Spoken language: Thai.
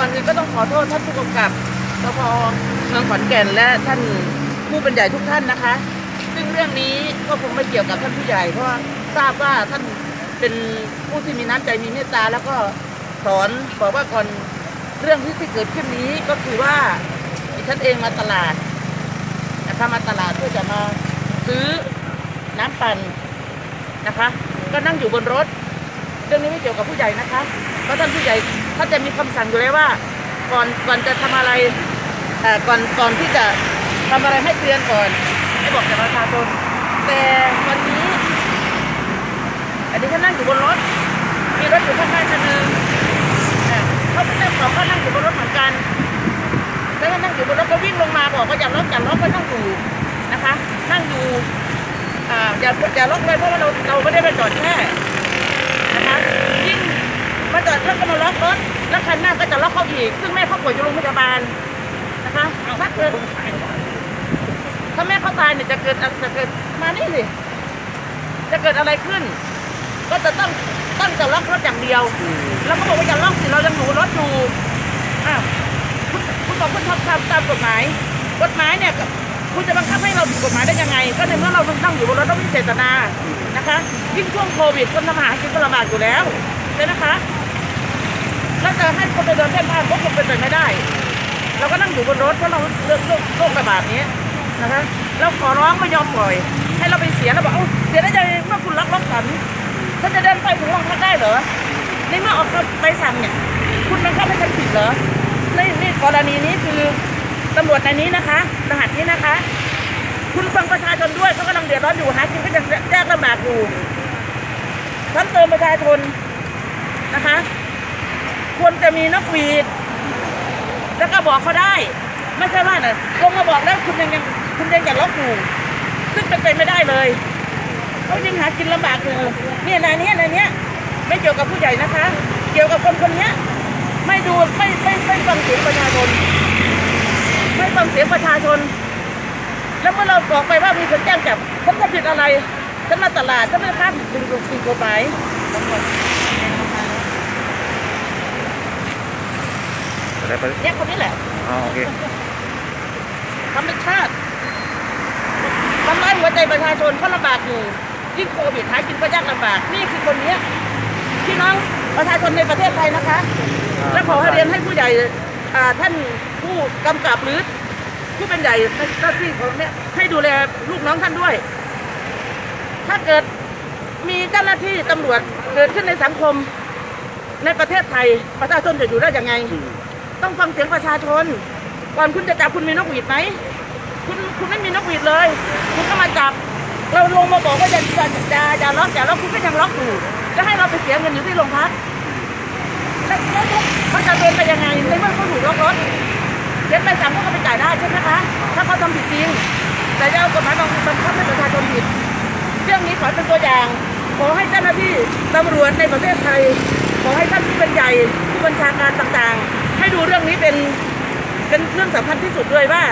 ก่อนอื่นก็ต้องขอโทษท่านผู้กำกับสพเมืองขอนแก่นและท่านผู้บรรยายทุกท่านนะคะ ซึ่งเรื่องนี้ก็คงไม่เกี่ยวกับท่านผู้ใหญ่เพราะว่าทราบว่าท่านเป็นผู้ที่มีน้ำใจมีเมตตา แล้วก็สอนบอกว่าก่อนเรื่องที่ที่เกิดขึ้นนี้ก็คือว่าดิฉันเองมาตลาดนะคะมาตลาดเพื่อจะมาซื้อน้ำปั่นนะคะ ก็นั่งอยู่บนรถ เรื่องนี้ไม่เกี่ยวกับผู้ใหญ่นะคะ เพราะท่านผู้ใหญ่เขาจะมีคำสั่งอยู่แล้วว่า ก่อนก่อนจะทำอะไรก่อนก่อนที่จะทำอะไรให้เตือนก่อนให้บอกแก่ประชาชนแต่วันนี้ อันนี้เขานั่งอยู่บนรถ มีรถอยู่ข้างๆคันหนึงอะเขาเป็นเจ้าของก็นั่งอยู่บนรถเหมือนกันแล้วก็นั่งอยู่บนรถก็วิ่งลงมาบอกว่าอย่าล็อกอย่าล็อกก็นั่งอยู่นะคะ นั่งอยู่อ่าอย่าอย่าล็อกเลยเพราะว่าเราเราไม่ได้ไปจอดแช่ นะคะยิ่งมาจอดแล้วก็มาล็อกรถแล้วคันหน้าก็จะล็อกเขาอีก ซึ่งแม่เขาป่วยอยู่โรงพยาบาลนะคะถ้าเกิดถ้าแม่เขาตายเนี่ยจะเกิดจะเกิดมานี่สิจะเกิดอะไรขึ้น ก็จะต้องต้องจะล็อกรถอย่างเดียวแล้วก็บอกว่าอย่าล็อกสิเรายังหนูรถอยู่อ้าวคุณคุณบอกคุณทำตามตามกฎหมายกฎหมายเนี่ยคุณจะบังคับให้เราผิดกฎหมายได้ยังไง ก็ในเมื่อเราต้องอยู่บนรถต้องมีเจตนา นะคะ ยิ่งช่วงโควิดคนทำมาหากินก็ลำบากอยู่แล้วใช่ไหมคะแล้วจะให้คนไปเดินเส้นทางก็คงเป็นไปไม่ได้ เราก็นั่งอยู่บนรถเพราะเราเรื่องโรคโรคระบาดนี้นะคะเราขอร้องไม่ยอมปล่อย ให้เราไปเสียแล้วบอกเอ้าเสียได้ยังเมื่อคุณรักรถฉันฉันจะเดินไปถึงโรงพักได้เหรอในเมื่อออกใบสั่งเนี่ย คุณบังคับให้ฉันผิดเหรอในนี่กรณีนี้คือตำรวจในนี้นะคะรหัสนี้นะคะ คุณฟังประชาชนด้วยเขากำลังเดือดร้อนอยู่หากินก็ยังยากลำบากอยู่ท่านเติมประชาชนนะคะ ควรจะมีนกหวีด แล้วก็บอกเขาได้ ไม่ใช่ว่าเนี่ยลงมาบอกแล้วคุณยังยังคุณยังอยากล็อกอยู่ซึ่งเป็นไปไม่ได้เลยเขายังหากินลำบากอยู่เนี่ยนายเนี้ยนายเนี้ยไม่เกี่ยวกับผู้ใหญ่นะคะ เกี่ยวกับคนคนนี้ไม่ดูไม่ไม่ไม่ฟังเสียงประชาชน ไม่ฟังเสียงประชาชน แล้วเมื่อเราบอกไปว่ามีคนแจ้งจับผมทำผิดอะไรฉันมาตลาดฉันไม่ข้ามดึงดึงกฎหมายอะไรไปเนี่ยคนนี้แหละอ๋อโอเคธรรมชาติทำร้ายหัวใจประชาชนเขาลำบากอยู่ยิ่งโควิดหากินก็ยากลำบากนี่คือคนเนี้ยพี่น้องประชาชนในประเทศไทยนะคะ และขอให้เรียนให้ผู้ใหญ่อ่าท่านผู้กำกับหรือ ผู้เป็นใหญ่ในหน้าที่ของเนี่ยให้ดูแลลูกน้องท่านด้วย ถ้าเกิดมีเจ้าหน้าที่ตำรวจเกิดขึ้นในสังคม ในประเทศไทยประชาชนจะอยู่ได้ยังไง ต้องฟังเสียงประชาชน ก่อนคุณจะจับคุณมีนกหวีดไหมคุณคุณไม่มีนกหวีดเลย คุณก็มาจับ เราลงมาบอกว่าอย่าอย่าอย่าอย่าล็อกอย่าล็อกคุณก็ยังล็อกอยู่จะให้เราไปเสียเงินอยู่ที่โรงพักแล้วแล้วเขาจะเดินไปยังไงในเมื่อเขาถูกล็อกรถ เดินไปสั่งเขาก็ไปจ่ายได้ใช่ไหมคะ ถ้าเขาทำผิดจริง แต่จะเอากฎหมายบังคับให้ประชาชนผิด เรื่องนี้ขอเป็นตัวอย่าง ขอให้เจ้าหน้าที่ตำรวจในประเทศไทย ขอให้ท่านผู้เป็นใหญ่ผู้บัญชาการต่างๆ ให้ดูเรื่องนี้เป็นเป็นเรื่องสำคัญที่สุดด้วยว่า